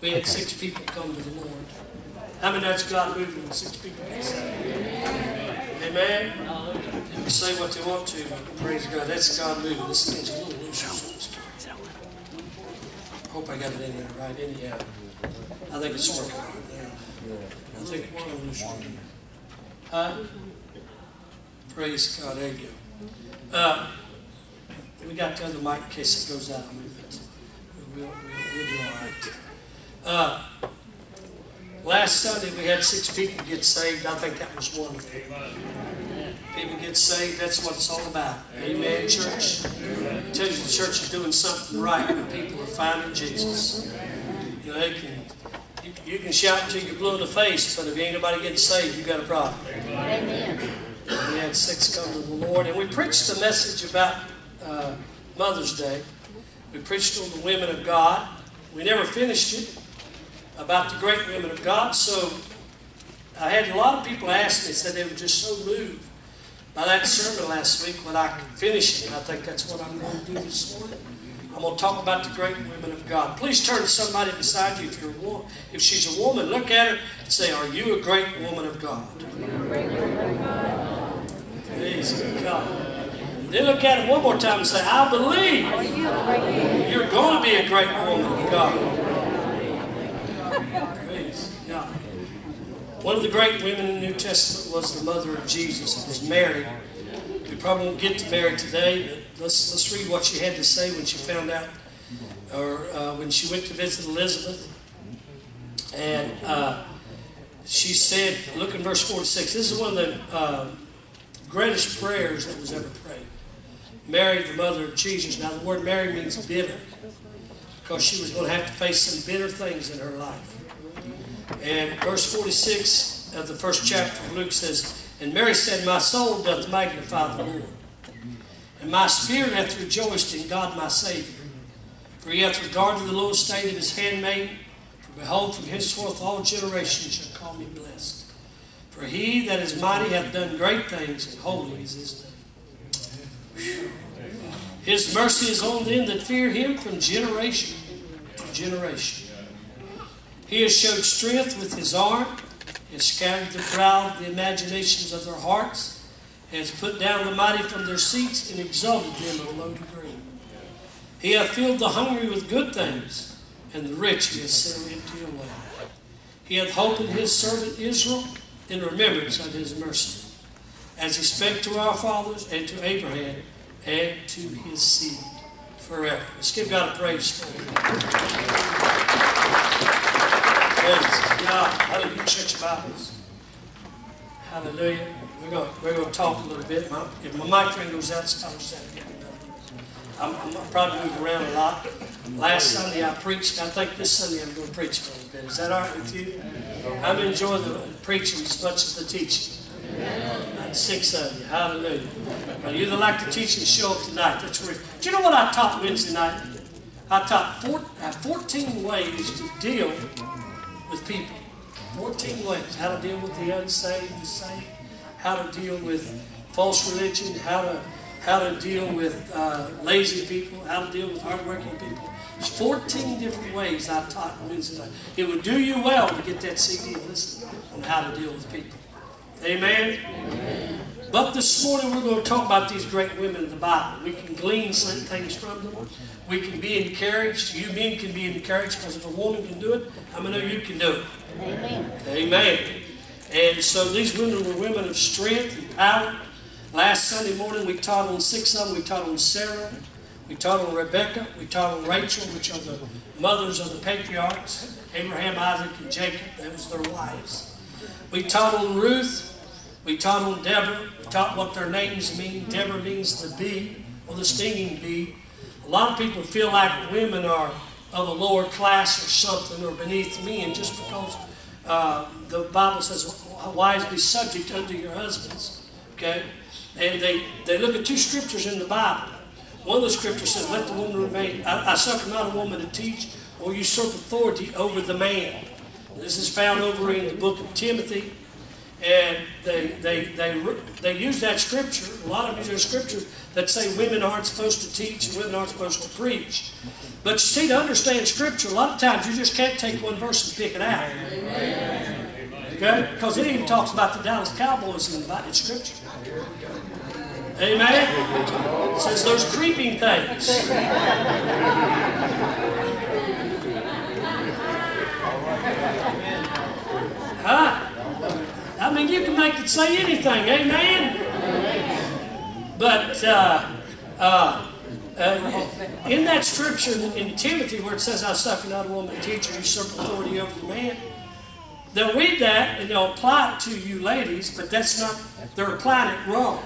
We had six people come to the Lord. How many that's God moving when six people get saved? Amen. They can say what they want to, but praise God, that's God moving. This thing's a little loose. I hope I got it in there right. Anyhow, I think it's working right now. I think it came loose here. Huh? Praise God. There you go. Uh, we got the other mic in case it goes out. We'll, we'll, we'll do all right. Uh, last Sunday we had six people get saved. I think that was wonderful. People get saved. That's what it's all about. Amen, church. I tell you, the church is doing something right when people are finding Jesus. You know, they can. You, can shout until you're blue in the face, but if ain't nobody getting saved, you got a problem. Amen. We had six come to the Lord, and we preached a message about uh, Mother's Day. We preached on the women of God. We never finished it about the great women of God. So I had a lot of people ask me, said they were just so moved by that sermon last week when I finished it. I think that's what I'm going to do this morning. I'm going to talk about the great women of God. Please turn to somebody beside you if you're a woman. If she's a woman, look at her and say, Are you a great woman of God? Praise God. Then look at it one more time and say, I believe you're going to be a great woman of God. Praise God. One of the great women in the New Testament was the mother of Jesus. It was Mary. We probably won't get to Mary today, but let's, let's read what she had to say when she found out, or uh, when she went to visit Elizabeth. And uh, she said, look in verse 46. This is one of the uh, greatest prayers that was ever prayed. Mary, the mother of Jesus. Now, the word Mary means bitter because she was going to have to face some bitter things in her life. And verse 46 of the first chapter of Luke says, And Mary said, My soul doth magnify the Lord, and my spirit hath rejoiced in God my Savior. For he hath regarded the low estate of his handmaid. For behold, from henceforth all generations shall call me blessed. For he that is mighty hath done great things, and holy is his name. His mercy is on them that fear him from generation to generation. He has showed strength with his arm, has scattered the proud the imaginations of their hearts, has put down the mighty from their seats, and exalted them of low degree. He hath filled the hungry with good things, and the rich he hath sent empty away. He hath in his servant Israel, in remembrance of his mercy, as he spake to our fathers and to Abraham and to his seed forever. Let's give God a praise for it. Hallelujah. Church Bibles. Hallelujah. We're going, we're to talk a little bit. My, if my goes out, it's kind of I'm, I'm probably moving around a lot. Last Sunday I preached. I think this Sunday I'm going to preach a little bit. Is that all right with you? I'm enjoying the preaching as much as the teaching. About six of you. Hallelujah. Now, you that like the teaching, show up tonight. That's where. Do you know what I taught Wednesday night? I taught four, uh, 14 ways to deal with people. 14 ways. How to deal with the unsaved, the saved. How to deal with false religion. How to how to deal with uh, lazy people. How to deal with hardworking people. There's 14 different ways I taught Wednesday night. It would do you well to get that CD and listen on how to deal with people. Amen? Amen. But this morning we're going to talk about these great women in the Bible. We can glean some things from them. We can be encouraged. You men can be encouraged because if a woman can do it, I'm going to know you can do it. Amen. Amen. And so these women were women of strength and power. Last Sunday morning we taught on six of them. We taught on Sarah. We taught on Rebecca. We taught on Rachel, which are the mothers of the patriarchs. Abraham, Isaac, and Jacob. That was their wives. We taught on Ruth. We taught on Deborah. We taught what their names mean. Deborah means the bee or the stinging bee. A lot of people feel like women are of a lower class or something or beneath men just because uh, the Bible says, wives be subject unto your husbands. Okay? And they, they look at two scriptures in the Bible. One of the scriptures says, let the woman remain. I, I suffer not a woman to teach or usurp authority over the man. This is found over in the book of Timothy. and they, they, they, they use that scripture, a lot of these use scripture that say women aren't supposed to teach and women aren't supposed to preach. But you see, to understand scripture, a lot of times you just can't take one verse and pick it out. Okay? Because it even talks about the Dallas Cowboys in the scripture. Amen? It says those creeping things. Huh? I mean, you can make it say anything, amen? But uh, uh, uh, in that scripture in Timothy where it says, I suffer not a woman to teach or usurp authority over the man, they'll read that and they'll apply it to you ladies, but that's not, they're applying it wrong.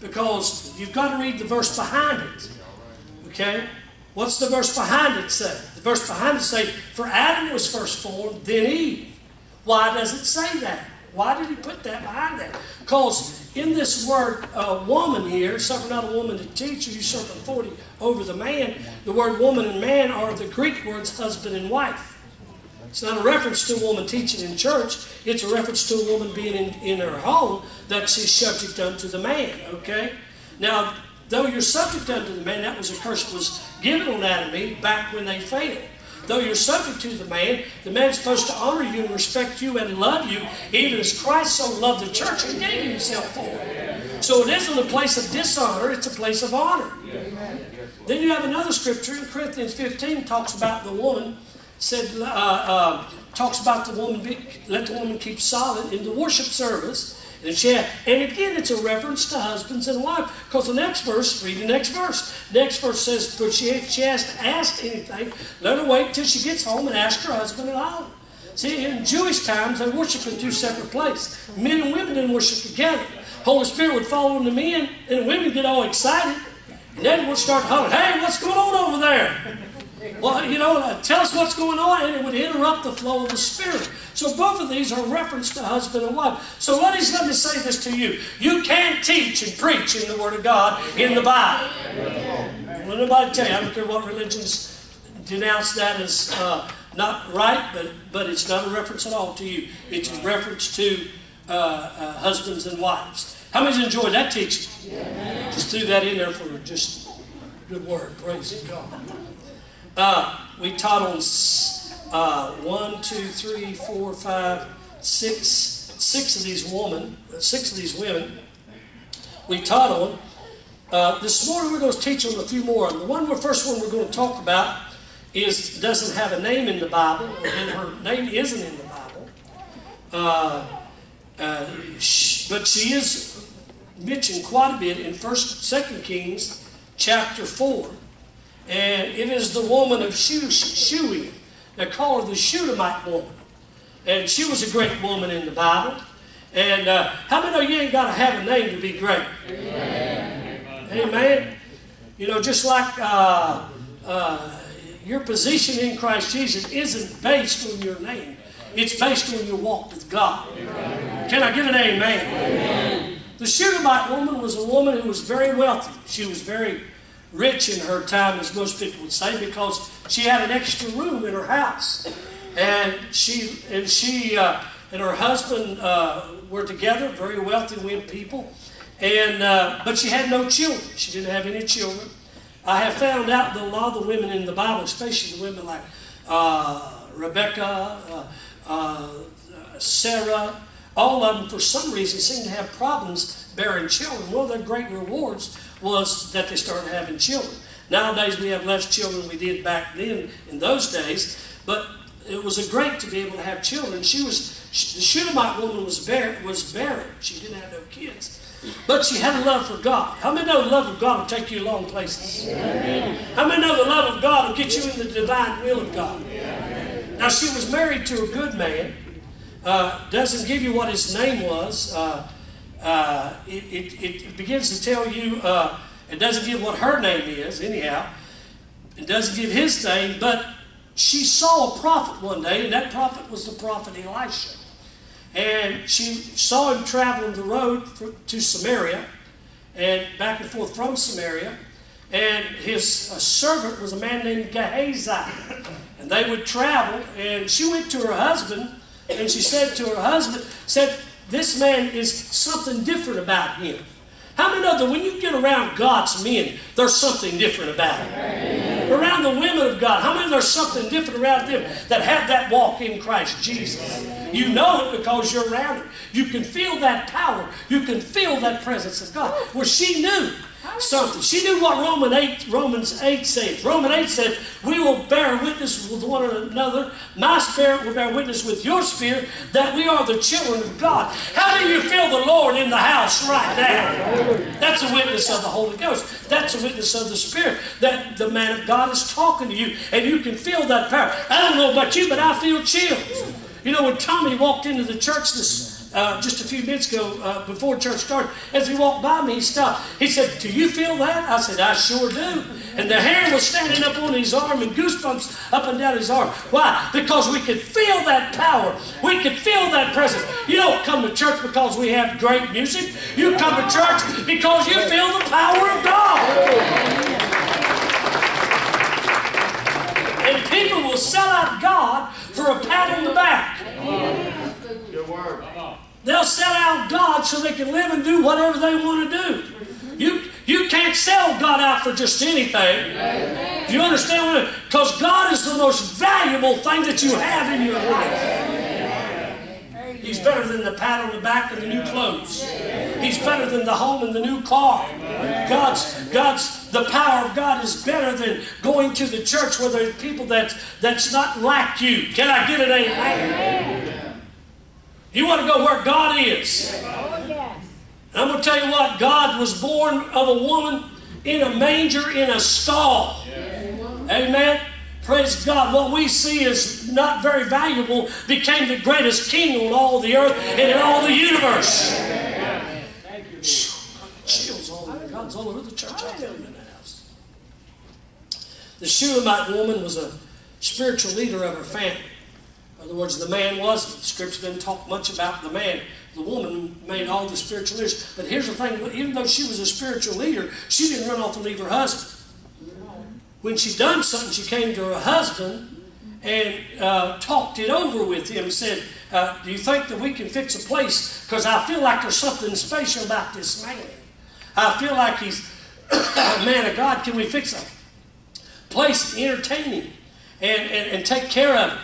Because you've got to read the verse behind it. Okay? What's the verse behind it say? The verse behind it say, For Adam was first formed, then Eve. Why does it say that? Why did he put that behind that? Because in this word uh, woman here, suffer not a woman to teach, you, usurp authority over the man, the word woman and man are the Greek words husband and wife. It's not a reference to a woman teaching in church. It's a reference to a woman being in, in her home that she's subject unto the man, okay? Now, though you're subject unto the man, that was a curse that was given on Adam and Eve back when they failed. Though you're subject to the man, the man's supposed to honor you and respect you and love you, even as Christ so loved the church and gave himself for it. So it isn't a place of dishonor, it's a place of honor. Then you have another scripture in Corinthians 15 talks about the woman, said, uh, uh, talks about the woman, be, let the woman keep silent in the worship service and, she had, and again, it's a reference to husbands and wives. Because the next verse, read the next verse. Next verse says, but she, she has to ask anything, let her wait till she gets home and ask her husband at home. See, in Jewish times, they worship in two separate places. Men and women didn't worship together. Holy Spirit would fall on the men, and the women get all excited. And then would start hollering, hey, what's going on over there? Well, you know, tell us what's going on, and it would interrupt the flow of the Spirit. So both of these are reference to husband and wife. So ladies, let me say this to you. You can't teach and preach in the Word of God in the Bible. Let nobody tell you, I don't care what religions denounce that as uh, not right, but, but it's not a reference at all to you. It's a reference to uh, uh, husbands and wives. How many enjoyed that teaching? Just threw that in there for just good word. Praise God. Uh, we taught on uh, one, two, three, four, five, six, six of these women, six of these women. We taught on. Uh, this morning we're going to teach on a few more. The one, the first one we're going to talk about is doesn't have a name in the Bible, and her name isn't in the Bible. Uh, uh, but she is mentioned quite a bit in First, Second Kings, chapter four. And it is the woman of Shu, Shuhi. They call her the Shunammite woman. And she was a great woman in the Bible. And uh, how many know you ain't got to have a name to be great? Amen. Amen. You know, just like uh, uh, your position in Christ Jesus isn't based on your name. It's based on your walk with God. Amen. Can I get an amen? amen? The Shunammite woman was a woman who was very wealthy. She was very rich in her time, as most people would say, because she had an extra room in her house, and she and she uh, and her husband uh, were together, very wealthy people, and uh, but she had no children. She didn't have any children. I have found out that a lot of the women in the Bible, especially the women like uh, Rebecca, uh, uh, Sarah, all of them, for some reason, seem to have problems bearing children. One of their great rewards was that they started having children. Nowadays we have less children we did back then in those days, but it was a great to be able to have children. She was the Shunammite woman was barren, was barren. She didn't have no kids. But she had a love for God. How many know the love of God will take you long places? Amen. How many know the love of God will get you in the divine will of God? Amen. Now she was married to a good man. Uh, doesn't give you what his name was. Uh, uh, it, it, it, begins to tell you, uh, it doesn't give what her name is, anyhow. It doesn't give his name, but she saw a prophet one day, and that prophet was the prophet Elisha. And she saw him traveling the road to Samaria and back and forth from Samaria. And his servant was a man named Gehazi. And they would travel, and she went to her husband, and she said to her husband, said, this man is something different about him. How many know that when you get around God's men, there's something different about them? Around the women of God, how many there's something different around them that have that walk in Christ Jesus? You know it because you're around it. You can feel that power. You can feel that presence of God. Well, she knew something. She knew what Roman 8, Romans 8 says. Romans 8 said, We will bear witness with one another. My spirit will bear witness with your spirit that we are the children of God. How do you feel the Lord in the house right now? That's a witness of the Holy Ghost. That's a witness of the Spirit that the man of God is talking to you, and you can feel that power. I don't know about you, but I feel chills. You know, when Tommy walked into the church this uh, just a few minutes ago uh, before church started, as he walked by me, he stopped. He said, Do you feel that? I said, I sure do. And the hair was standing up on his arm and goosebumps up and down his arm. Why? Because we could feel that power. We could feel that presence. You don't come to church because we have great music. You come to church because you feel the power of God. And people will sell out God for a pat on the back. Good word. They'll sell out God so they can live and do whatever they want to do. You, you can't sell God out for just anything. Do you understand what? I mean? Because God is the most valuable thing that you have in your life. He's better than the pat on the back and the new clothes. He's better than the home and the new car. God's God's the power of God is better than going to the church where there's people that that's not like you. Can I get an amen? You want to go where God is. I'm going to tell you what, God was born of a woman in a manger in a stall. Amen. Praise God. What we see is not very valuable became the greatest king on all the earth and in all the universe. Chills all over. God's all over the church. I tell him in the house. The Shulamite woman was a spiritual leader of her family. In other words, the man wasn't. The scripture didn't talk much about the man. The woman made all the spiritual leaders. But here's the thing even though she was a spiritual leader, she didn't run off and leave her husband. When she done something, she came to her husband and uh, talked it over with him. and Said, uh, "Do you think that we can fix a place? Because I feel like there's something special about this man. I feel like he's a man of God. Can we fix a place, entertain him, and, and, and take care of him?"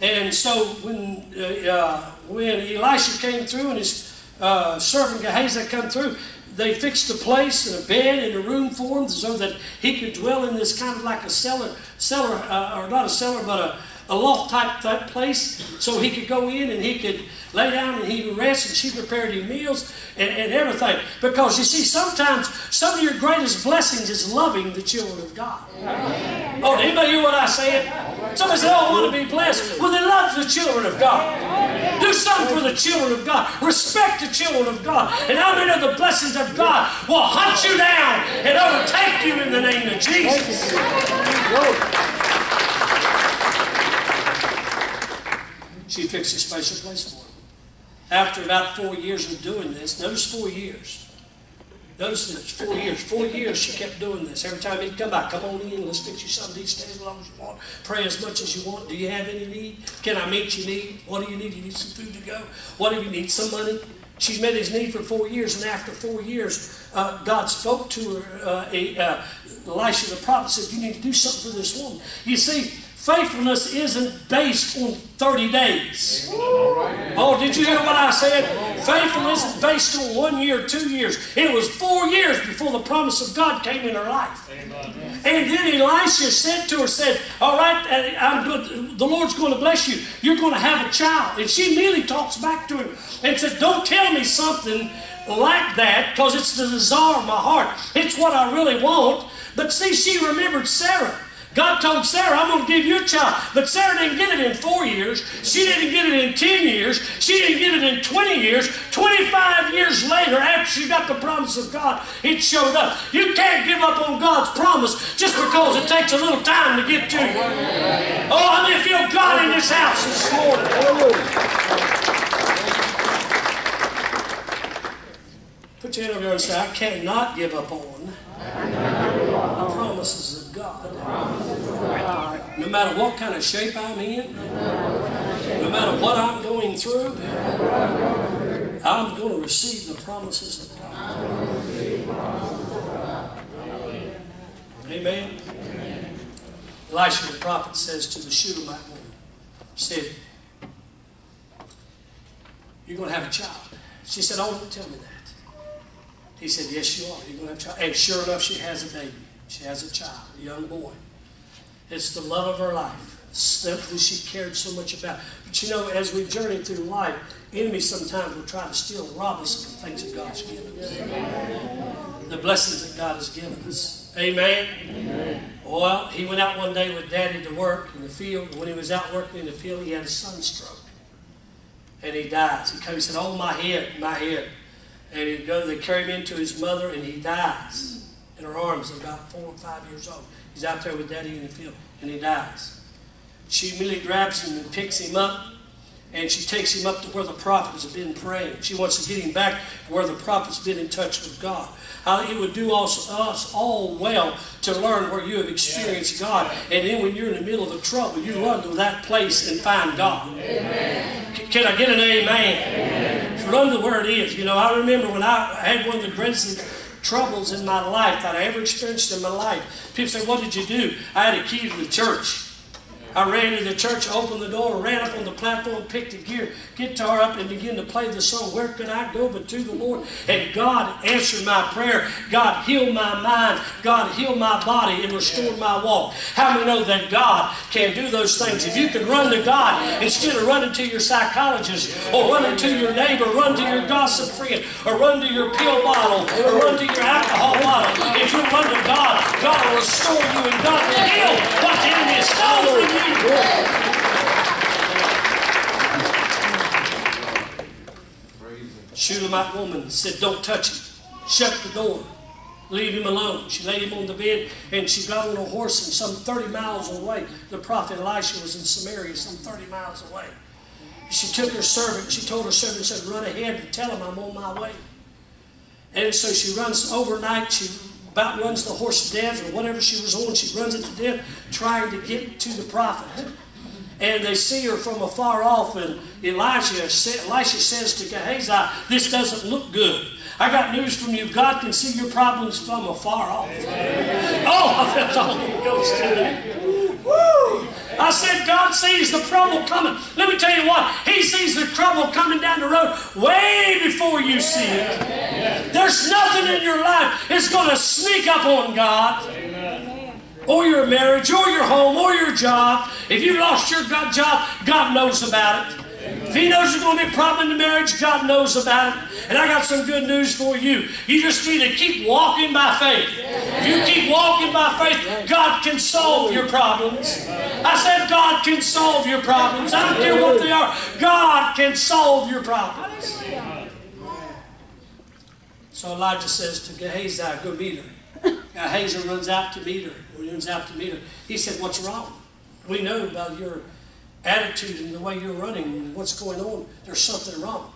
And so when, uh, uh, when Elisha came through and his uh, servant Gehazi came through, they fixed a place and a bed and a room for him so that he could dwell in this kind of like a cellar, cellar uh, or not a cellar, but a, a loft type, type place so he could go in and he could lay down and he would rest and she prepared him meals and, and everything. Because you see, sometimes some of your greatest blessings is loving the children of God. Oh, did anybody hear what I said? Somebody said, oh, I want to be blessed. Well, they love the children of God. Do something for the children of God. Respect the children of God. And how many of the blessings of God will hunt you down and overtake you in the name of Jesus? She fixed a special place for him. After about four years of doing this, notice four years. Notice this, four years. Four years she kept doing this. Every time he'd come back, come on in, let's fix you something to stay as long as you want. Pray as much as you want. Do you have any need? Can I meet your need? What do you need? You need some food to go? What do you need? Some money? She's met his need for four years, and after four years, uh, God spoke to her. Uh, a, uh, Elisha the prophet said, You need to do something for this woman. You see, Faithfulness isn't based on 30 days. Oh, did you hear what I said? Faithfulness isn't based on one year, two years. It was four years before the promise of God came in her life. And then Elisha said to her, said, All right, uh, I'm good. the Lord's going to bless you. You're going to have a child. And she immediately talks back to him and says, Don't tell me something like that because it's the desire of my heart. It's what I really want. But see, she remembered Sarah. God told Sarah, I'm going to give you a child. But Sarah didn't get it in four years. She didn't get it in 10 years. She didn't get it in 20 years. 25 years later, after she got the promise of God, it showed up. You can't give up on God's promise just because it takes a little time to get to you. Oh, I mean, feel God in this house this morning. Put your hand over there and say, I cannot give up on the promises of God. No matter what kind of shape I'm in, no matter what I'm going through, I'm going to receive the promises of God. Amen. Elisha the prophet says to the Shunammite woman, said, You're going to have a child. She said, Oh, don't tell me that. He said, Yes, you are. You're going to have a child. And sure enough, she has a baby. She has a child, a young boy. It's the love of her life. Something she cared so much about. But you know, as we journey through life, enemies sometimes will try to steal, rob us of the things that God's given us. The blessings that God has given us. Amen. Amen. Well, he went out one day with Daddy to work in the field. When he was out working in the field, he had a sunstroke. And he dies. He, comes, he said, Oh, my head, my head. And he go, they carry him into his mother, and he dies in her arms about four or five years old. He's out there with Daddy in the field, and he dies. She immediately grabs him and picks him up, and she takes him up to where the prophets have been praying. She wants to get him back to where the prophet's been in touch with God. How it would do us, us all well to learn where you have experienced God. And then when you're in the middle of a trouble, you run to that place and find God. Amen. Can I get an amen? amen. Run to where it is. You know, I remember when I had one of the greatest troubles in my life that I ever experienced in my life. People say, What did you do? I had a key to the church. I ran to the church, opened the door, ran up on the platform, picked a gear, guitar up, and began to play the song, Where Could I Go But to the Lord? And God answered my prayer. God healed my mind. God healed my body and restored my walk. How many know that God can do those things? If you can run to God instead of running to your psychologist or running to your neighbor, run to your gossip friend, or run to your pill bottle, or run to your alcohol bottle. If you run to God, God will restore you and God will heal what the enemy has stolen from you. Shunammite woman said, Don't touch him. Shut the door. Leave him alone. She laid him on the bed and she got on a horse and some 30 miles away. The prophet Elisha was in Samaria, some 30 miles away. She took her servant, she told her servant, said, Run ahead and tell him I'm on my way. And so she runs overnight, she about runs the horse to death or whatever she was on. She runs it to death trying to get to the prophet. And they see her from afar off, and Elijah, Elisha says to Gehazi, This doesn't look good. I got news from you. God can see your problems from afar off. Amen. Oh, I felt the Holy Ghost today. Woo! I said, God sees the trouble coming. Let me tell you what, He sees the trouble coming down the road way before you see it. There's nothing in your life that's going to sneak up on God. Or your marriage, or your home, or your job. If you lost your job, God knows about it. If He knows there's going to be a problem in the marriage, God knows about it. And I got some good news for you. You just need to keep walking by faith. If you keep walking by faith, God can solve your problems. I said, God can solve your problems. I don't care what they are. God can solve your problems. So Elijah says to Gehazi, go meet her. Gehazi runs out to meet her. Runs out to meet her. He said, what's wrong? We know about your attitude and the way you're running and what's going on. There's something wrong.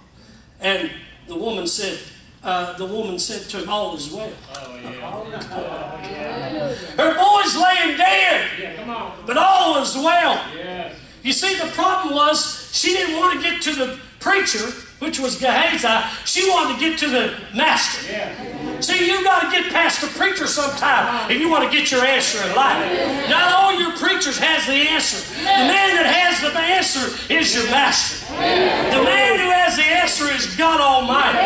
And the woman said, uh, the woman said to him, All is well. Oh, yeah. Her boy's laying dead, yeah, but all is well. Yes. You see, the problem was she didn't want to get to the preacher, which was Gehazi. She wanted to get to the master. Yeah. See, you got to get past the preacher sometime if you want to get your answer in life. Not all your preachers has the answer. The man that has the answer is your master. The man who has the answer is God Almighty.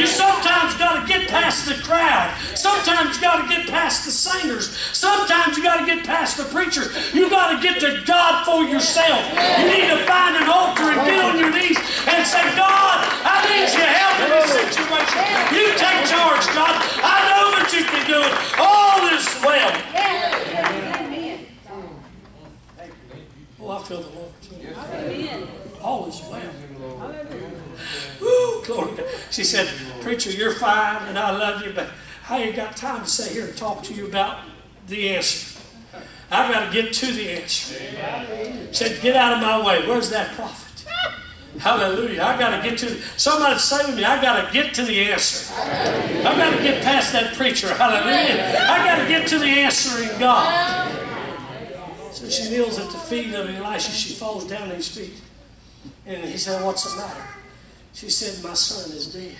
You sometimes got to get past the crowd. Sometimes you got to get past the singers. Sometimes you got to get past the preacher. You got to get to God for yourself. You need to find an altar and get on your knees and say, God, I need your help in this situation. You take charge, God. I know that you can do it. All is well. Oh, I feel the Lord. Amen all is well. Woo, glory. She said, Preacher, you're fine and I love you, but I ain't got time to sit here and talk to you about the answer. I've got to get to the answer. She said, Get out of my way. Where's that prophet? Hallelujah. I got to get to, somebody with me, I got to get to the answer. I've got to get past that preacher. Hallelujah. I got to get to the answer in God. So she kneels at the feet of Elisha. She falls down at his feet. And he said, What's the matter? She said, My son is dead.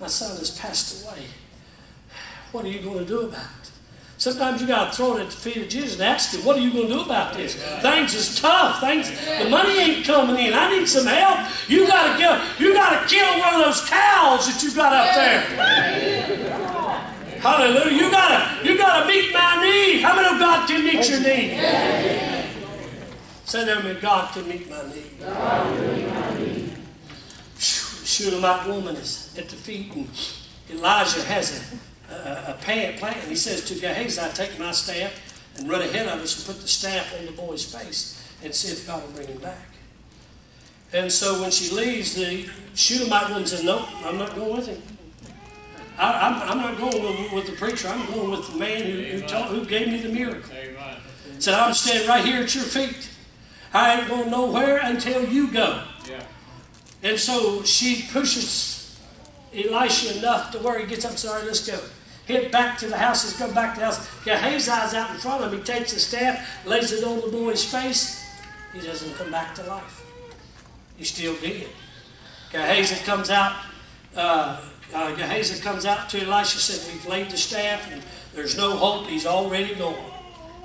My son has passed away. What are you going to do about it? Sometimes you got to throw it at the feet of Jesus and ask him, what are you going to do about this? Things is tough. Things, the money ain't coming in. I need some help. You got to kill. You got to kill one of those cows that you got up there. Hallelujah. You gotta, you gotta meet my need. How many of God can meet your need? Say there, me, God can meet my need. Shoot the Shulamite woman is at the feet, and Elijah has a, a, a pan, plan. He says to Gehazi, I take my staff and run ahead of us and put the staff on the boy's face and see if God will bring him back. And so when she leaves, the Shulamite woman says, No, I'm not going with him. I, am I'm not going with, with, the preacher. I'm going with the man who, who, taught, who gave me the miracle. Said, I'm standing right here at your feet. I ain't going nowhere until you go. Yeah. And so she pushes Elisha enough to where he gets up. Sorry, let's go. Head back to the house. Let's go back to the house. Gehazi's out in front of him. He takes the staff, lays it on the boy's face. He doesn't come back to life. He's still dead. Gehazi comes out. Uh, uh, Gehazi comes out to Elisha said, We've laid the staff and there's no hope. He's already gone.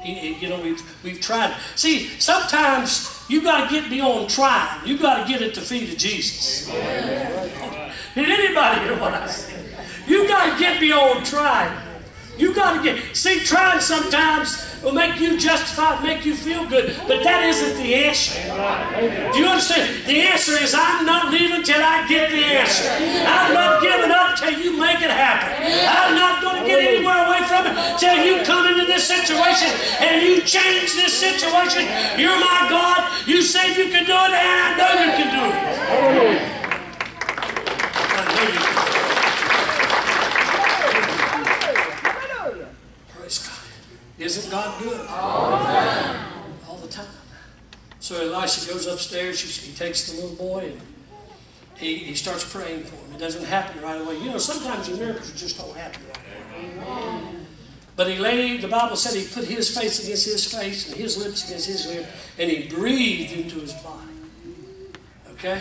He, he, you know, we've, we've tried. See, sometimes you got to get beyond trying. You got to get at the feet of Jesus. Amen. Did anybody hear what I said? You got to get beyond trying. You got to get. See, trying sometimes will make you justified, make you feel good, but that isn't the answer. Do you understand? The answer is I'm not leaving till I get the answer. I'm not giving up till you make it happen. I'm not going to get anywhere away from it till you come into this situation and you change this situation. You're my God. You said you can do it, and I know you can do it. Isn't God good? All the time. All the time. So Elisha goes upstairs. He, he takes the little boy and he, he starts praying for him. It doesn't happen right away. You know, sometimes the miracles just don't happen right away. But he laid, the Bible said he put his face against his face and his lips against his lips, and he breathed into his body. Okay?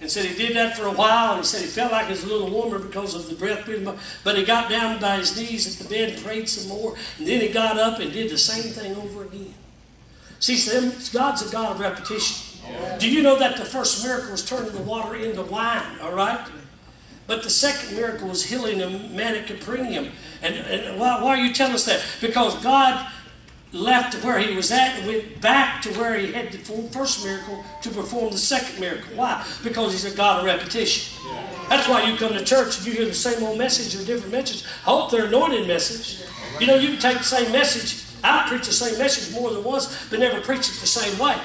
And said he did that for a while, and he said he felt like it was a little warmer because of the breath breathing. But he got down by his knees at the bed and prayed some more, and then he got up and did the same thing over again. See, God's a God of repetition. Do you know that the first miracle was turning the water into wine, all right? But the second miracle was healing a man at Capernaum. And, and why, why are you telling us that? Because God left where he was at and went back to where he had the first miracle to perform the second miracle. Why? Because he's a God of repetition. That's why you come to church and you hear the same old message or different message. I hope they're anointed message. You know, you can take the same message. I preach the same message more than once, but never preach it the same way.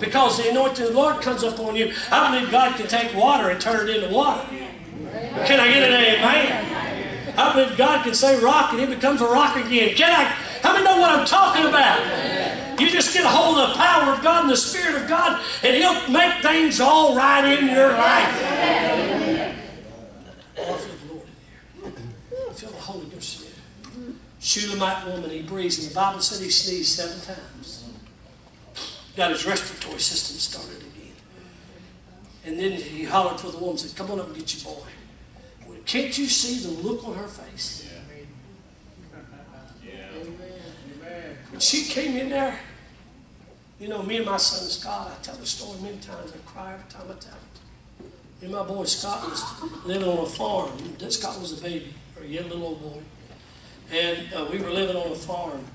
Because the anointing of the Lord comes up on you. I believe God can take water and turn it into water. Can I get an amen? I believe God can say rock and it becomes a rock again. Can I how many know what I'm talking about? You just get a hold of the power of God and the Spirit of God, and He'll make things all right in your life. Oh, I feel the Lord in here. I feel the Holy Ghost in. Shulamite woman, he breathes, and the Bible said he sneezed seven times. Got his respiratory system started again. And then he hollered for the woman and said, Come on up and get your boy. Can't you see the look on her face? When she came in there, you know, me and my son Scott, I tell the story many times. I cry every time I tell it. Me and my boy Scott was living on a farm. Scott was a baby, or a young little old boy. And uh, we were living on a farm.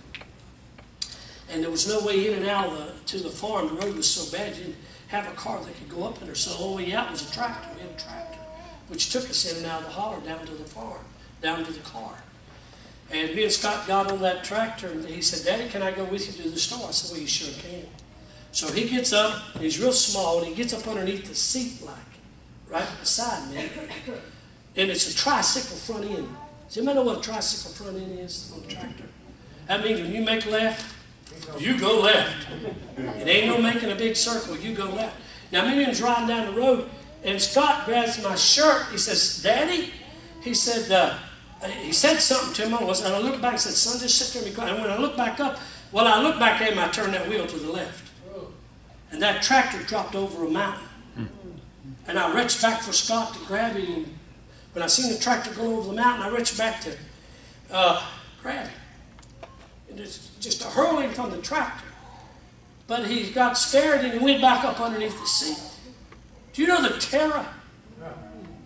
And there was no way in and out the, to the farm. The road was so bad you didn't have a car that could go up in there. So the only way out was a tractor. We had a tractor, which took us in and out of the holler down to the farm, down to the car. And me and Scott got on that tractor and he said, Daddy, can I go with you to the store? I said, Well, you sure can. So he gets up, he's real small, and he gets up underneath the seat like, right beside me. And it's a tricycle front end. Does anybody know what a tricycle front end is on a tractor? That means when you make left, you go left. It ain't no making a big circle, you go left. Now, me and driving down the road, and Scott grabs my shirt. He says, Daddy, he said, uh, he said something to him, and I looked back and said, son, just sit there and be quiet. And when I looked back up, well, I looked back at him, I turned that wheel to the left. And that tractor dropped over a mountain. And I reached back for Scott to grab him. And when I seen the tractor go over the mountain, I reached back to uh, grab him. And just, just to hurl him from the tractor. But he got scared and he went back up underneath the seat. Do you know the terror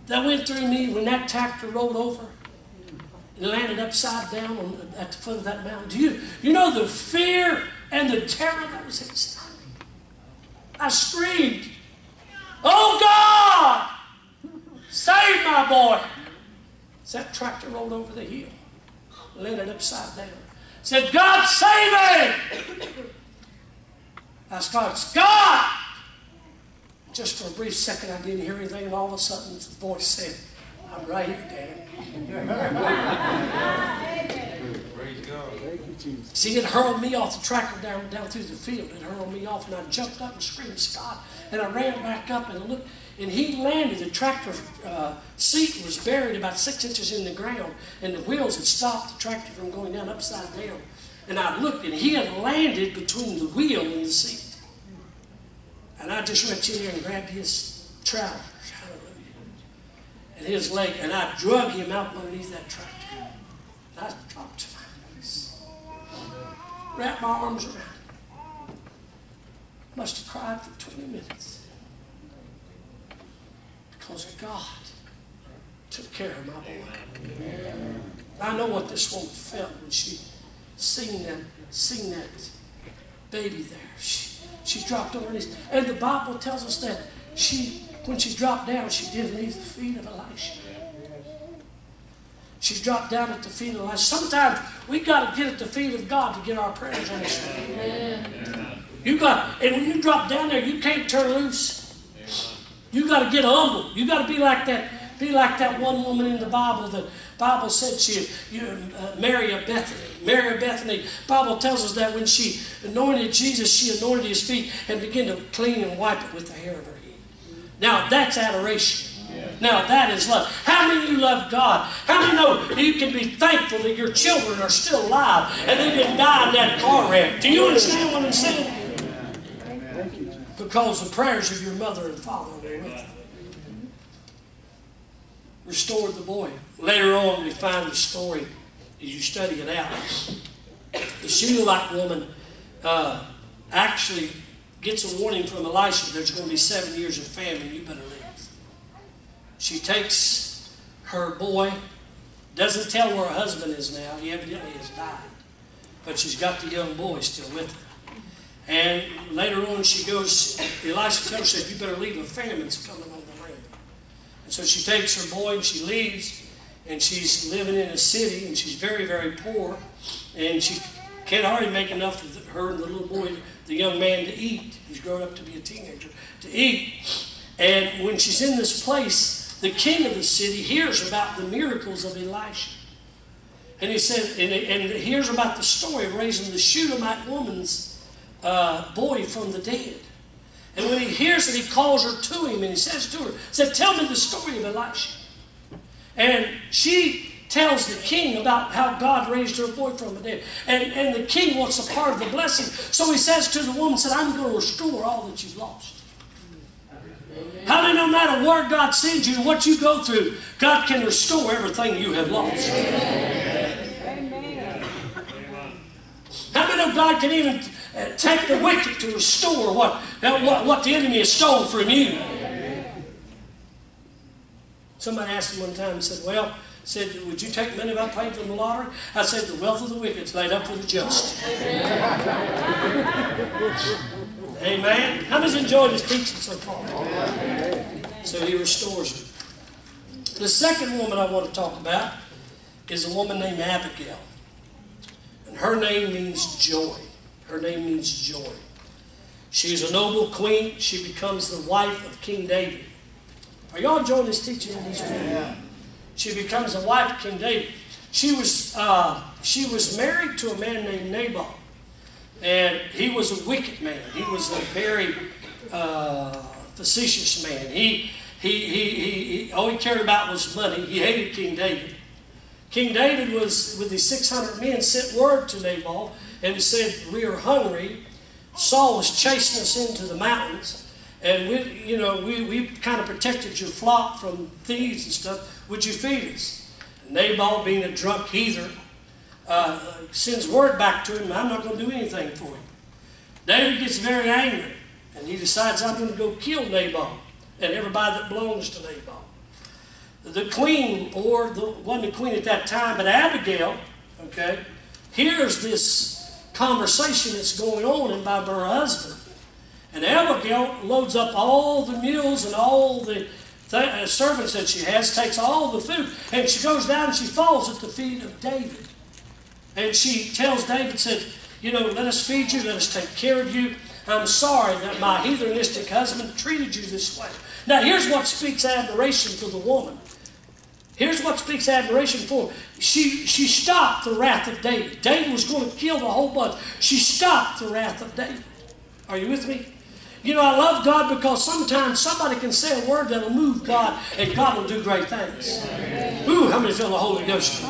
that went through me when that tractor rolled over? And landed upside down on, at the foot of that mountain. Do you, you know the fear and the terror that was inside me? I screamed, Oh God, save my boy. As that tractor rolled over the hill, landed upside down. Said, God, save me. I started, God. Just for a brief second, I didn't hear anything, and all of a sudden, the voice said, I'm right here, Dad. See, it hurled me off the tractor down, down through the field. It hurled me off, and I jumped up and screamed, Scott. And I ran back up and looked, and he landed. The tractor uh, seat was buried about six inches in the ground, and the wheels had stopped the tractor from going down upside down. And I looked, and he had landed between the wheel and the seat. And I just went in there and grabbed his trousers and his leg, and I drug him out underneath that tractor. And I dropped to my knees, wrapped my arms around him. Must have cried for 20 minutes because God took care of my boy. I know what this woman felt when she seen that, seen that baby there. She, she dropped on her knees. And the Bible tells us that she when she dropped down, she did leave the feet of Elisha. She dropped down at the feet of Elisha. Sometimes we've got to get at the feet of God to get our prayers answered. You got, and when you drop down there, you can't turn loose. You got to get humble. You got to be like that. Be like that one woman in the Bible. The Bible said she, you, uh, Mary of Bethany. Mary of Bethany. Bible tells us that when she anointed Jesus, she anointed his feet and began to clean and wipe it with the hair of her now that's adoration. Now that is love. How many of you love God? How many know you can be thankful that your children are still alive and they didn't die in that car wreck? Do you understand what I'm saying? Because the prayers of your mother and father were with you. Restored the boy. Later on, we find the story as you study it out. The Shunammite woman uh, actually gets a warning from Elisha there's going to be seven years of famine, you better leave. She takes her boy, doesn't tell where her husband is now, he evidently has died, but she's got the young boy still with her. And later on, she goes, Elisha tells her, You better leave, a famine's coming on the land. And so she takes her boy and she leaves, and she's living in a city, and she's very, very poor, and she can't hardly make enough of her and the little boy the young man to eat. He's grown up to be a teenager, to eat. And when she's in this place, the king of the city hears about the miracles of Elisha. And he said, and, and hears about the story of raising the Shunammite woman's uh, boy from the dead. And when he hears it, he calls her to him and he says to her, said, Tell me the story of Elisha. And she tells the king about how God raised her boy from the dead. And, and the king wants a part of the blessing. So he says to the woman, said, I'm going to restore all that you've lost. How many, no matter where God sends you, what you go through, God can restore everything you have lost. How many know God can even uh, take the wicked to restore what, uh, what, what the enemy has stolen from you? Somebody asked me one time and said, Well, said, Would you take money I paid for the lottery? I said, The wealth of the wicked is laid up for the just. Amen. How many's enjoyed his teaching so far? So he restores her. The second woman I want to talk about is a woman named Abigail. And her name means joy. Her name means joy. She's a noble queen. She becomes the wife of King David. Are y'all enjoying this teaching in these yeah she becomes the wife of King David. She was, uh, she was married to a man named Nabal. And he was a wicked man. He was a very uh, facetious man. He, he, he, he, all he cared about was money. He hated King David. King David was, with his 600 men, sent word to Nabal and said, We are hungry. Saul was chasing us into the mountains. and we, you know, we, we kind of protected your flock from thieves and stuff. Would you feed us? And Nabal, being a drunk heathen, uh, sends word back to him, I'm not going to do anything for you. David gets very angry, and he decides, I'm going to go kill Nabal and everybody that belongs to Nabal. The queen, or the wasn't the queen at that time, but Abigail, okay, hears this conversation that's going on and by her husband. And Abigail loads up all the mules and all the th- servants that she has, takes all the food, and she goes down and she falls at the feet of David. And she tells David, said, you know, let us feed you, let us take care of you. I'm sorry that my heathenistic husband treated you this way. Now, here's what speaks admiration for the woman. Here's what speaks admiration for. She, she stopped the wrath of David. David was going to kill the whole bunch. She stopped the wrath of David. Are you with me? You know, I love God because sometimes somebody can say a word that'll move God, and God will do great things. Ooh, how many feel the Holy Ghost?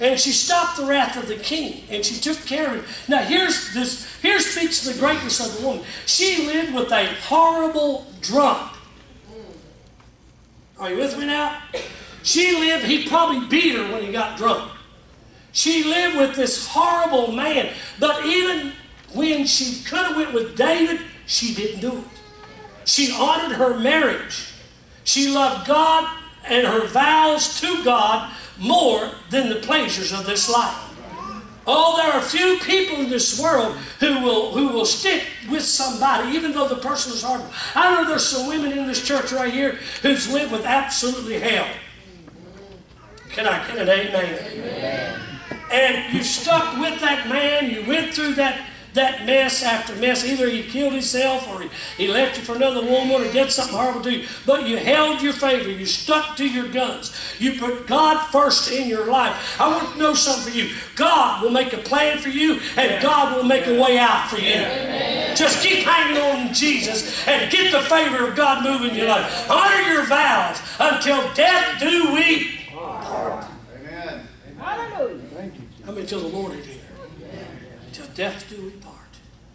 And she stopped the wrath of the king, and she took care of it. Now, here's this. Here speaks the greatness of the woman. She lived with a horrible drunk. Are you with me now? She lived. He probably beat her when he got drunk. She lived with this horrible man. But even when she could have went with David, she didn't do it. She honored her marriage. She loved God and her vows to God more than the pleasures of this life. Oh, there are few people in this world who will who will stick with somebody, even though the person is horrible. I know there's some women in this church right here who's lived with absolutely hell. Can I get an amen? amen? And you stuck with that man, you went through that that mess after mess. Either he killed himself or he, he left you for another woman or did something horrible to you. But you held your favor. You stuck to your guns. You put God first in your life. I want to know something for you. God will make a plan for you and God will make a way out for you. Just keep hanging on to Jesus and get the favor of God moving in your life. Honor your vows until death do we part. Amen. Hallelujah. Thank you. How many till the Lord is here? Till death do we part.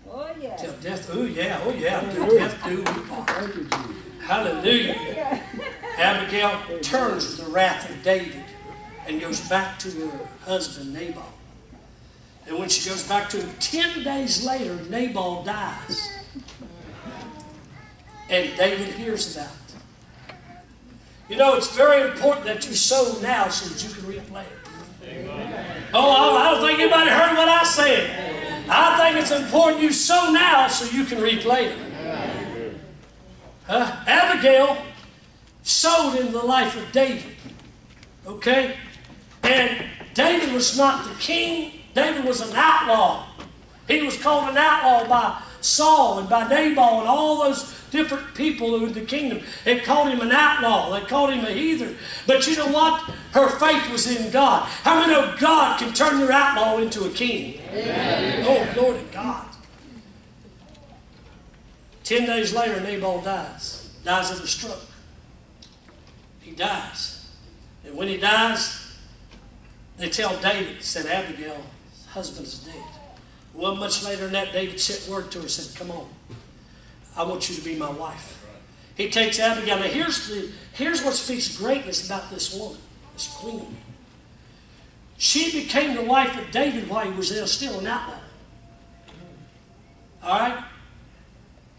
Oh, yeah. Till death, oh, yeah, oh, yeah. Till death do we part. Hallelujah. Abigail turns the wrath of David and goes back to her husband, Nabal. And when she goes back to him, 10 days later, Nabal dies. And David hears about it. You know, it's very important that you sow now so that you can replay it. Oh, I don't think anybody heard what I said. I think it's important you sow now so you can reap later. Uh, Abigail sowed in the life of David. Okay? And David was not the king, David was an outlaw. He was called an outlaw by Saul and by Nabal and all those different people in the kingdom. They called him an outlaw. They called him a heathen. But you know what? Her faith was in God. How many know God can turn your outlaw into a king? Amen. Oh, glory to God. Ten days later, Nabal dies. Dies of a stroke. He dies. And when he dies, they tell David, said Abigail's husband is dead. Well, much later than that, David sent word to her, and said, Come on. I want you to be my wife. He takes Abigail. Now here's the here's what speaks greatness about this woman, this queen. She became the wife of David while he was there still an outlaw. All right?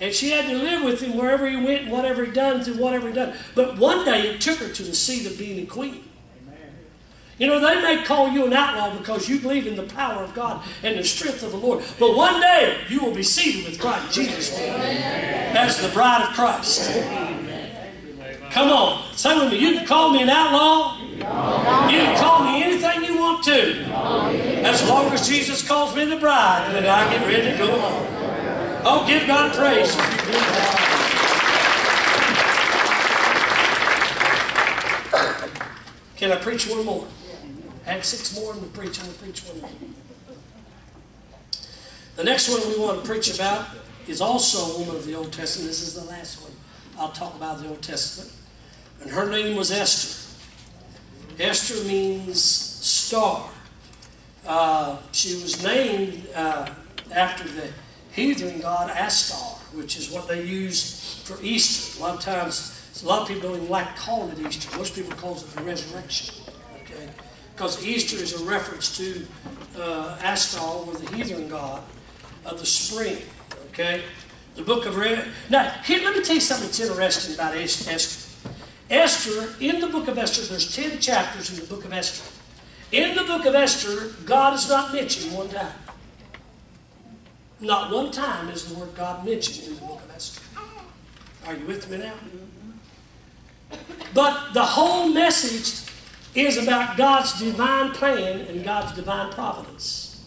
And she had to live with him wherever he went and whatever he done through whatever he done. But one day it took her to the seat of being a queen. You know, they may call you an outlaw because you believe in the power of God and the strength of the Lord. But one day you will be seated with Christ Jesus as the bride of Christ. Come on, say with me. You can call me an outlaw. You can call me anything you want to. As long as Jesus calls me the bride, and I get ready to go on. Oh, give God praise Can I preach one more? Add six more and we'll preach. I'm going to preach one more. The next one we want to preach about is also a woman of the Old Testament. This is the last one I'll talk about the Old Testament. And her name was Esther. Esther means star. Uh, she was named uh, after the heathen god Astar, which is what they use for Easter. A lot of times, a lot of people don't even like calling it Easter. Most people call it the resurrection. Okay, because Easter is a reference to uh, Astal, or the heathen god of the spring. Okay, the book of Re- now here. Let me tell you something that's interesting about Esther. Esther, in the book of Esther, there's 10 chapters in the book of Esther. In the book of Esther, God is not mentioned one time. Not one time is the word God mentioned in the book of Esther. Are you with me now? But the whole message is about God's divine plan and God's divine providence.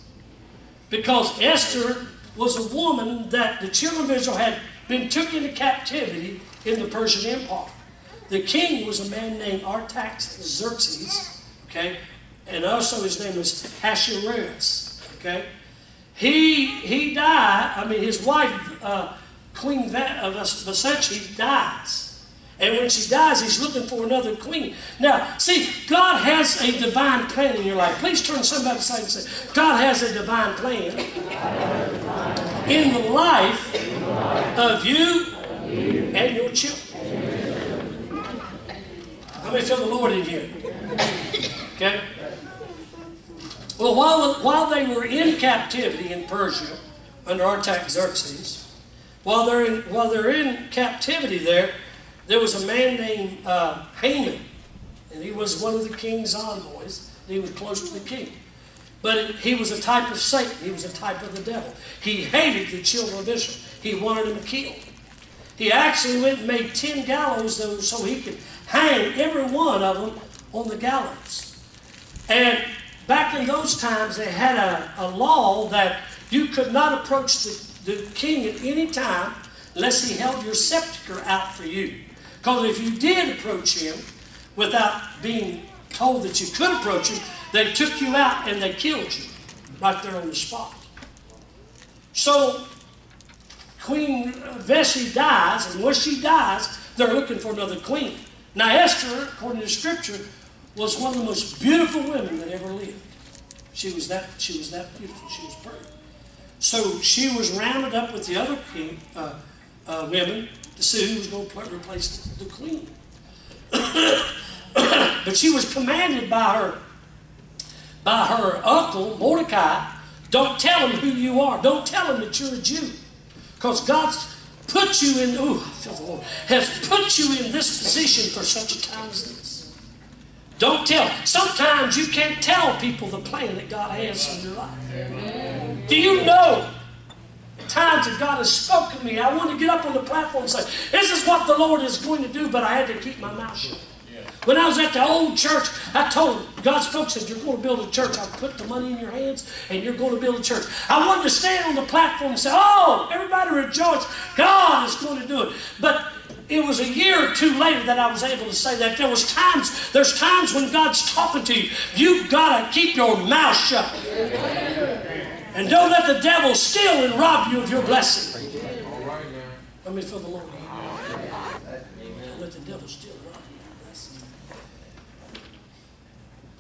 Because Esther was a woman that the children of Israel had been took into captivity in the Persian Empire. The king was a man named Artaxerxes, okay, and also his name was Ahasuerus, okay. He he died. I mean, his wife, uh, Queen Vashti, dies. And when she dies, he's looking for another queen. Now, see, God has a divine plan in your life. Please turn somebody aside and say, God has a divine plan in the life of you and your children. How many feel the Lord in here? Okay? Well, while, while they were in captivity in Persia under Artaxerxes, while they're in, while they're in captivity there, there was a man named uh, Haman, and he was one of the king's envoys. He was close to the king. But he was a type of Satan. He was a type of the devil. He hated the children of Israel. He wanted them killed. He actually went and made ten gallows so he could hang every one of them on the gallows. And back in those times, they had a, a law that you could not approach the, the king at any time unless he held your scepter out for you. Because if you did approach him without being told that you could approach him, they took you out and they killed you right there on the spot. So Queen Vashti dies, and when she dies, they're looking for another queen. Now, Esther, according to Scripture, was one of the most beautiful women that ever lived. She was that, she was that beautiful. She was pretty. So she was rounded up with the other king, uh, uh, women to see who was going to replace the, the queen. but she was commanded by her, by her uncle Mordecai, don't tell him who you are. Don't tell him that you're a Jew. Because God's put you in, ooh, I feel the Lord, has put you in this position for such a time as this. Don't tell. Sometimes you can't tell people the plan that God has in your life. Do you know times that God has spoken to me? I want to get up on the platform and say, This is what the Lord is going to do, but I had to keep my mouth shut. When I was at the old church, I told God's folks said, You're going to build a church. I'll put the money in your hands and you're going to build a church. I wanted to stand on the platform and say, Oh, everybody rejoice. God is going to do it. But it was a year or two later that I was able to say that. There was times, there's times when God's talking to you. You've got to keep your mouth shut. And don't let the devil steal and rob you of your blessing. Let me feel the Lord. Don't let the devil steal.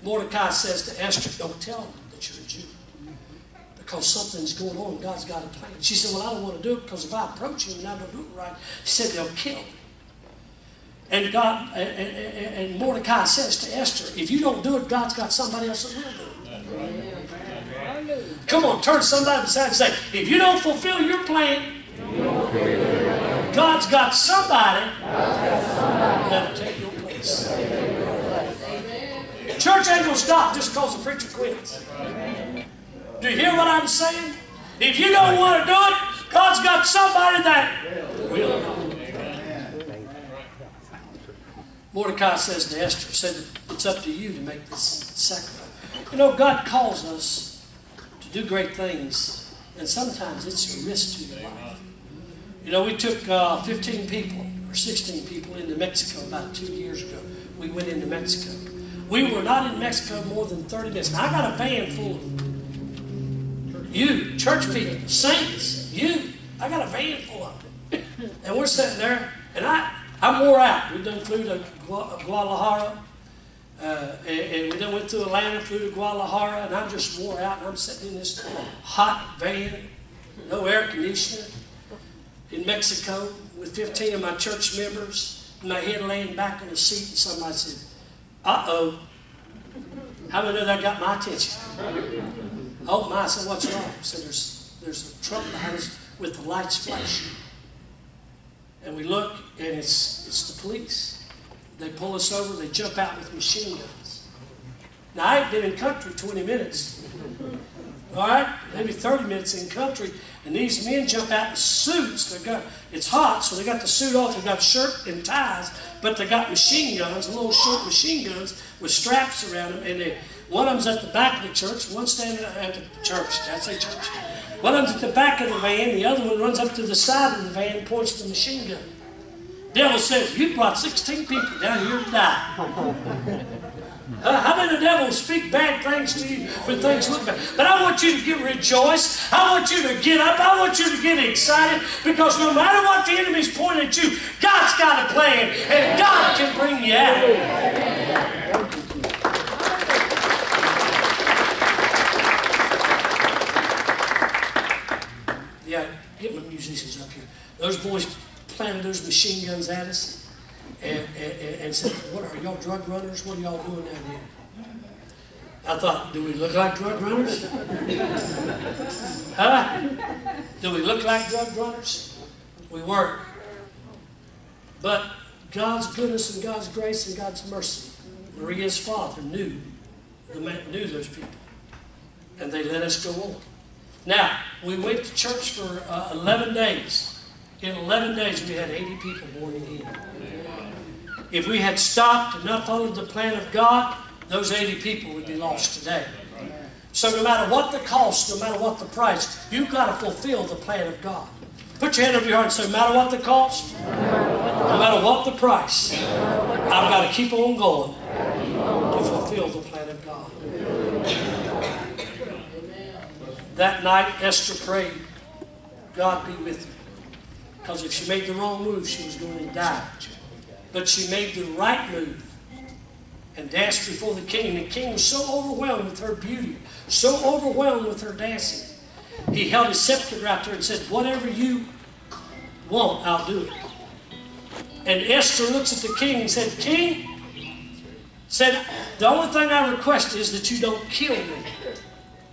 Mordecai says to Esther, Don't tell them that you're a Jew. Because something's going on. God's got a plan. She said, Well, I don't want to do it because if I approach him and I don't do it right, he said, They'll kill me. And God and, and, and Mordecai says to Esther, If you don't do it, God's got somebody else that will do it. Come on, turn somebody beside and say, If you don't fulfill your plan, God's got somebody that'll. Church ain't going to stop just because the preacher quits. Do you hear what I'm saying? If you don't want to do it, God's got somebody that will. Mordecai says to Esther, said, it's up to you to make this sacrifice. You know, God calls us to do great things, and sometimes it's a risk to your life. You know, we took uh, 15 people or 16 people into Mexico about two years ago. We went into Mexico. We were not in Mexico more than 30 minutes. Now, I got a van full of you, church people, saints, you. I got a van full of them. And we're sitting there, and I, I'm wore out. We done flew to Guadalajara, uh, and, and, we done went to Atlanta, flew to Guadalajara, and I'm just wore out, and I'm sitting in this hot van, no air conditioning. in Mexico with 15 of my church members, my head laying back on the seat, and somebody said, Uh oh. How do I know that got my attention? Oh my, said, what's wrong? Said, there's, there's a truck behind us with the lights flashing. And we look, and it's, it's the police. They pull us over, they jump out with machine guns. Now, I ain't been in country 20 minutes. All right? Maybe 30 minutes in country, and these men jump out in suits. They got, it's hot, so they got the suit off. They got shirt and ties, but they got machine guns, little short machine guns with straps around them. And they, one of them's at the back of the church, one standing at the church. That's a church. One of them's at the back of the van, the other one runs up to the side of the van and points the machine gun. Devil says, You brought 16 people down here to die. Uh, how many the devil speak bad things to you when things look bad? But I want you to get rejoiced. I want you to get up. I want you to get excited because no matter what the enemy's pointing at you, God's got a plan and God can bring you out. Yeah, get my musicians up here. Those boys planted those machine guns at us and, and, and said, What are y'all drug runners? What are y'all doing down here? I thought, do we look like drug runners? huh? Do we look like drug runners? We weren't. But God's goodness and God's grace and God's mercy, Maria's father knew the knew those people. And they let us go on. Now, we went to church for uh, 11 days. In 11 days, we had 80 people born again. If we had stopped and not followed the plan of God, those 80 people would be lost today. So no matter what the cost, no matter what the price, you've got to fulfill the plan of God. Put your hand over your heart and say, no matter what the cost, no matter what the price, I've got to keep on going to fulfill the plan of God. That night, Esther prayed, God be with her. Because if she made the wrong move, she was going to die. But she made the right move and danced before the king. And the king was so overwhelmed with her beauty, so overwhelmed with her dancing. He held his scepter out to her and said, Whatever you want, I'll do it. And Esther looks at the king and said, King, said, the only thing I request is that you don't kill me.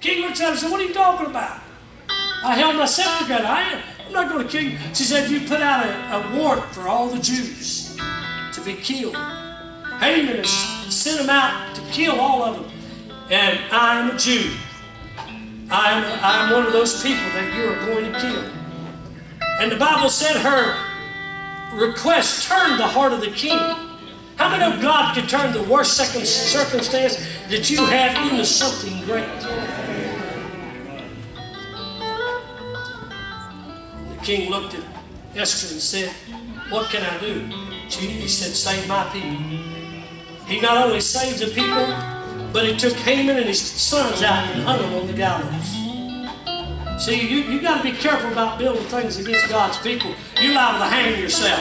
King looks at her and said, What are you talking about? I held my scepter out. I am. I'm not going to kill you. She said, You put out a, a warrant for all the Jews to be killed. Haman has sent them out to kill all of them. And I am a Jew. I am, I am one of those people that you are going to kill. And the Bible said her request turned the heart of the king. How many know God can turn the worst circumstance that you have into something great? King looked at Esther and said, What can I do? She, he said, Save my people. He not only saved the people, but he took Haman and his sons out and hung them on the gallows. See, you, you got to be careful about building things against God's people. You're liable to hang yourself.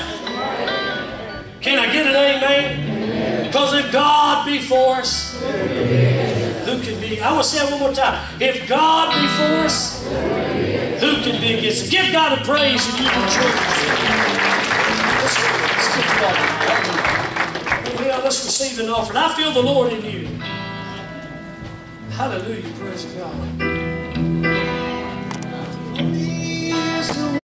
Can I get an amen? Because if God be for us, who can be? I want to say it one more time. If God be for us, who can be against us? Give God a praise and you can church. Let's, let's receive an offering. I feel the Lord in you. Hallelujah. Praise God.